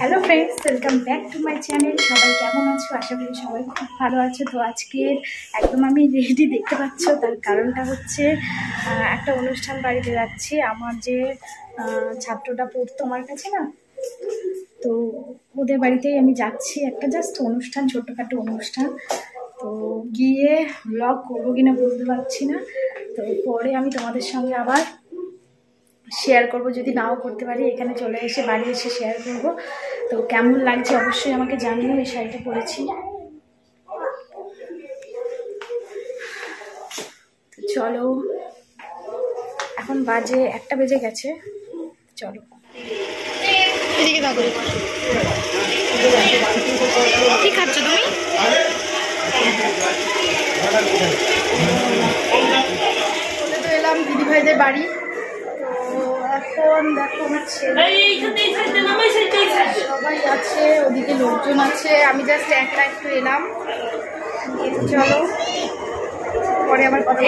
Hello friends welcome back to my channel সবাই কেমন আছো? আশা করি সবাই খুব ভালো আছো। তো আজকে একদম আমি রেডি দেখতে পাচ্ছ, তার কারণটা হচ্ছে একটা অনুষ্ঠান বাড়িতে যাচ্ছি। আমার যে ছাত্রটা পড়তো আমার কাছে না? তো ওদের বাড়িতেই আমি যাচ্ছি। একটা জাস্ট অনুষ্ঠান ছোট্টখাটো অনুষ্ঠান। তো গিয়ে ব্লগ করব কিনা বলতে পারছি না। তো পরে আমি তোমাদের সঙ্গে আবার শেয়ার করব যদি নাও করতে পারি এখানে চলে এসে বাড়ি এসে শেয়ার করব। তো কেমন লাগছে অবশ্যই আমাকে জানিও এই শাড়িটা পরেছি। চলো এখন বাজে একটা বেজে গেছে চলো। এদিকে থাকো কি খাচ্ছ তুমি? তো এলাম দিদিভাইদের বাড়ি। এখন দেখো আমার ছেলে। সবাই আছে ওদিকে লোকজন আছে। আমি জাস্ট একা একটু এলাম। চলো। পরে আবার কথা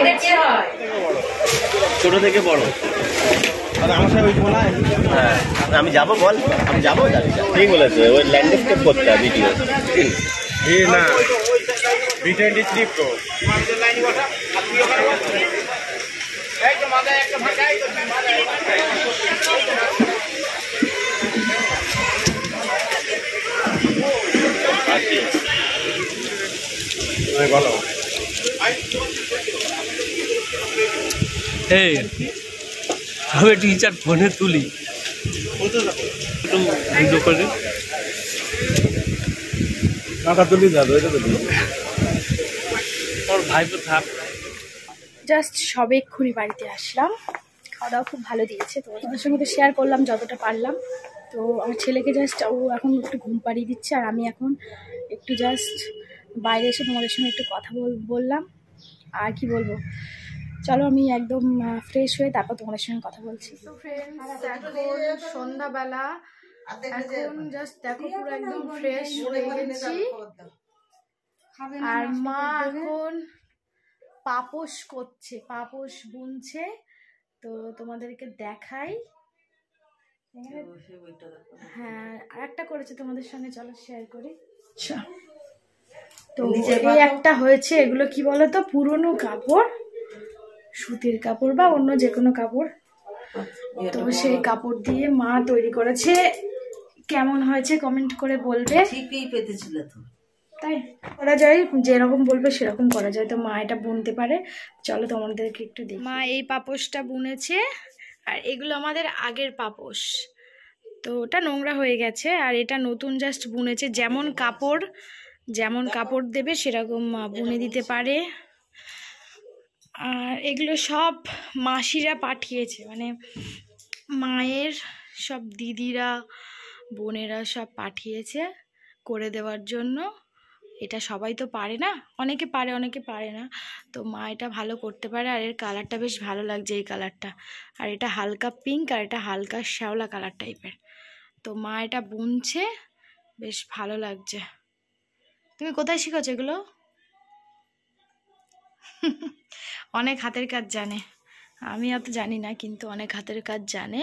ছোট থেকে বড়। হ্যাঁ আমি যাব বল। আমি যাব ঠিক বলেছে ওই ল্যান্ডস্কেপ করতে ভিডিও না বি টোয়েন্টি থ্রি এই আমি টিচার ফোনে তুলি একটু ভিডিও করে টাকা তুলি। যাবে ওইটা তুলি ওর ভাইপো থাক। জাস্ট সবে এক্ষুনি বাড়িতে আসলাম। খাওয়া দাওয়া খুব ভালো দিয়েছে তো, তোমাদের সঙ্গে তো শেয়ার করলাম যতটা পারলাম। তো আমার ছেলেকে জাস্ট ও এখন একটু ঘুম পাড়িয়ে দিচ্ছে আর আমি এখন একটু জাস্ট বাইরে এসে তোমাদের সঙ্গে একটু কথা বল- বললাম। আর কি বলব? চলো আমি একদম ফ্রেশ হয়ে তারপর তোমাদের সঙ্গে কথা বলছি। সন্ধ্যাবেলা। দেখো একদম ফ্রেশ আর মা এখন পাপোশ করছে পাপোশ বুনছে। তো তোমাদেরকে দেখাই। হ্যাঁ আর একটা করেছে তোমাদের সঙ্গে চলো শেয়ার করি। আচ্ছা। তো এই একটা হয়েছে এগুলো কি বলো বলতো? পুরনো কাপড় সুতির কাপড় বা অন্য যে কোনো কাপড় তো সেই কাপড় দিয়ে মা তৈরি করেছে। কেমন হয়েছে কমেন্ট করে বলবে। ঠিকই পেতেছিল তো। তাই করা যায়, যেরকম বলবে সেরকম করা যায়। তো মা এটা বুনতে পারে। চলো তোমাদেরকে একটু দেখি। মা এই পাপোশটা বুনেছে, আর এগুলো আমাদের আগের পাপোশ। তো ওটা নোংরা হয়ে গেছে, আর এটা নতুন জাস্ট বুনেছে। যেমন কাপড় যেমন কাপড় দেবে সেরকম বুনে দিতে পারে। আর এগুলো সব মাসিরা পাঠিয়েছে মানে মায়ের সব দিদিরা, বোনেরা সব পাঠিয়েছে করে দেওয়ার জন্য। এটা সবাই তো পারে না। অনেকে পারে অনেকে পারে না। তো মা এটা ভালো করতে পারে আর এর কালারটা বেশ ভালো লাগছে এই কালারটা আর এটা হালকা পিঙ্ক আর এটা হালকা শ্যাওলা কালার টাইপের তো মা এটা বুনছে, বেশ ভালো লাগছে। তুমি কোথায় শিখেছো এগুলো? অনেক হাতের কাজ জানে। আমি অত জানি না, কিন্তু অনেক হাতের কাজ জানে।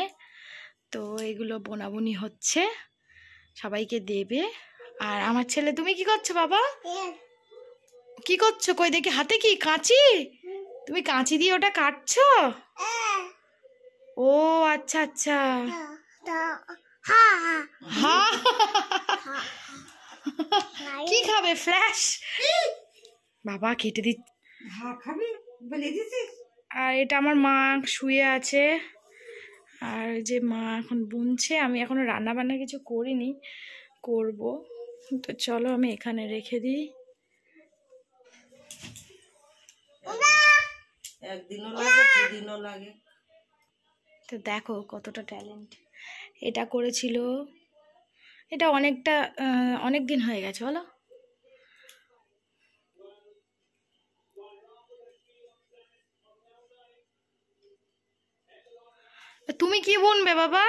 তো এগুলো বোনাবুনি হচ্ছে। সবাইকে দেবে। আর আমার ছেলে তুমি কি করছ বাবা? কি করছ? কই দেখি হাতে কি? কাঁচি? তুমি কাঁচি দিয়ে ওটা কাটছো? ও আচ্ছা আচ্ছা। হা কি খাবে? ফ্ল্যাশ বাবা কেটে দি আর এটা আমার মা শুয়ে আছে। আর ওই যে মা এখন বুনছে। আমি এখনও রান্না বান্না কিছু করিনি করব। তো চলো আমি এখানে রেখে দিই। একদিনও লাগে দুদিনও লাগে। তো দেখো কতটা ট্যালেন্ট। এটা করেছিল এটা অনেকটা অনেক দিন হয়ে গেছে বলো। তুমি কি বুনবে বাবা?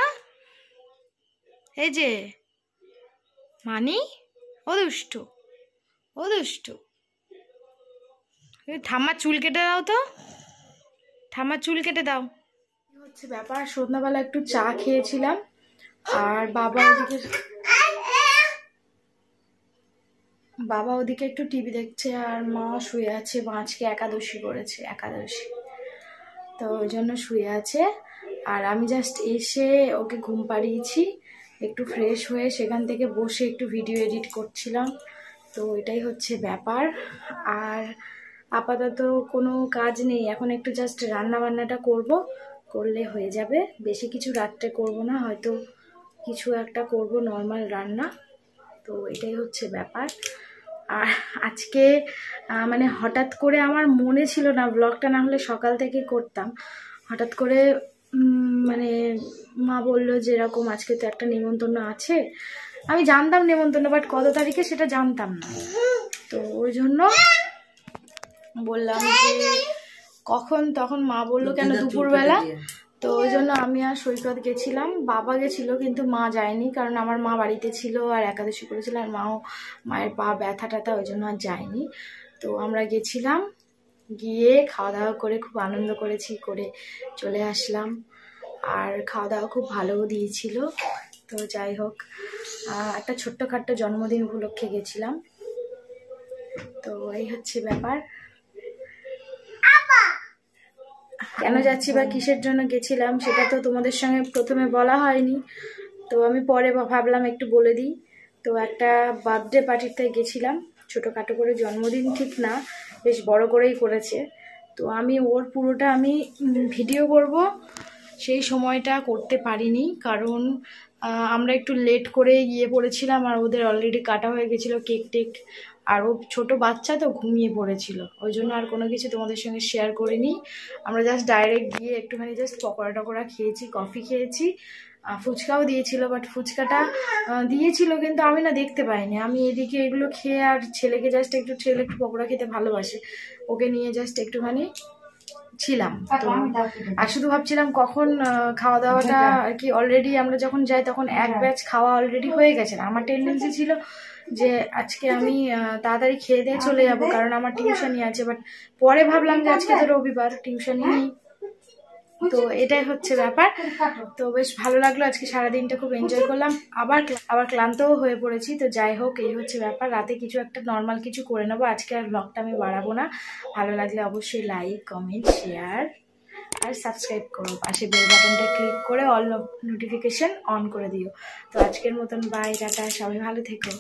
এই যে মানি? ও দুষ্টু ও ঠাম্মা চুল কেটে দাও তো। ঠাম্মা চুল কেটে দাও। হচ্ছে ব্যাপার? সন্ধ্যাবেলা একটু চা খেয়েছিলাম, আর বাবা ওদিকে বাবা ওদিকে একটু টিভি দেখছে, আর মা শুয়ে আছে, মাছকে একাদশী করেছে, একাদশী। তো ওই জন্য শুয়ে আছে। আর আমি জাস্ট এসে ওকে ঘুম পাড়িয়েছি একটু ফ্রেশ হয়ে সেখান থেকে বসে একটু ভিডিও এডিট করছিলাম। তো এটাই হচ্ছে ব্যাপার। আর আপাতত কোনো কাজ নেই। এখন একটু জাস্ট রান্না বান্নাটা করব। করলে হয়ে যাবে। বেশি কিছু রাত্রে করব না। হয়তো কিছু একটা করব নর্মাল রান্না। তো এটাই হচ্ছে ব্যাপার। আর আজকে মানে হঠাৎ করে আমার মনে ছিল না ব্লগটা না হলে সকাল থেকে করতাম। হঠাৎ করে মানে মা বলল যে এরকম আজকে তো একটা নেমন্তন্ন আছে। আমি জানতাম নেমন্তন্ন বাট কত তারিখে সেটা জানতাম না। তো ওই জন্য বললাম যে কখন? তখন মা বলল কেন দুপুরবেলা তো ওই জন্য আমি আর সৈকত গেছিলাম। বাবা গেছিল কিন্তু মা যায়নি কারণ আমার মা বাড়িতে ছিল আর একাদশী করেছিল আর মাও মায়ের পা ব্যথা ট্যাথা ওই জন্য আর যায়নি। তো আমরা গেছিলাম গিয়ে খাওয়া দাওয়া করে খুব আনন্দ করেছি করে চলে আসলাম। আর খাওয়া দাওয়া খুব ভালোও দিয়েছিল। তো যাই হোক একটা ছোট্টখাট্ট জন্মদিন উপলক্ষে গেছিলাম। তো এই হচ্ছে ব্যাপার। কেন যাচ্ছি বা কিসের জন্য গেছিলাম, সেটা তো তোমাদের সঙ্গে প্রথমে বলা হয়নি। তো আমি পরে ভাবলাম একটু বলে দিই। তো একটা বার্থডে পার্টিতে গেছিলাম। ছোটোখাটো করে জন্মদিন ঠিক না, বেশ বড় করেই করেছে। তো আমি ওর পুরোটা আমি ভিডিও করব। সেই সময়টা করতে পারিনি, কারণ আমরা একটু লেট করে গিয়ে পড়েছিলাম আর ওদের অলরেডি কাটা হয়ে গেছিল কেক টেক। আর ও ছোটো বাচ্চা তো ঘুমিয়ে পড়েছিল, ওই জন্য আর কোনো কিছু তোমাদের সঙ্গে শেয়ার করিনি। আমরা জাস্ট ডাইরেক্ট গিয়ে একটুখানি জাস্ট পকোড়া টকোড়া খেয়েছি কফি খেয়েছি। ফুচকাও দিয়েছিল বাট ফুচকাটা দিয়েছিল কিন্তু আমি না দেখতে পাইনি। আমি এদিকে এগুলো খেয়ে আর ছেলেকে জাস্ট একটু, ছেলে একটু পকোড়া খেতে ভালোবাসে, ওকে নিয়ে জাস্ট একটুখানি ছিলাম। তো আর শুধু ভাবছিলাম কখন খাওয়া দাওয়াটা আর কি অলরেডি আমরা যখন যাই তখন এক ব্যাচ খাওয়া অলরেডি হয়ে গেছে আমার টেন্ডেন্সি ছিল যে আজকে আমি তাড়াতাড়ি খেয়ে দিয়ে চলে যাব কারণ আমার টিউশনই আছে বাট পরে ভাবলাম যে আজকে তো রবিবার টিউশনই নেই। তো এটাই হচ্ছে ব্যাপার। তো বেশ ভালো লাগল, আজকে সারাদিনটা খুব এনজয় করলাম। আবার আবার ক্লান্তও হয়ে পড়েছি, তো যাই হোক, এই হচ্ছে ব্যাপার। রাতে কিছু একটা নর্মাল কিছু করে নেব, আজকে আর ব্লগটা আমি বাড়াবো না। ভালো লাগলে অবশ্যই লাইক কমেন্ট শেয়ার আর সাবস্ক্রাইব করো। পাশে বেল বাটনটা ক্লিক করে অল নোটিফিকেশন অন করে দিও। তো আজকের মতন বাই টাটা, সবাই ভালো থেকো।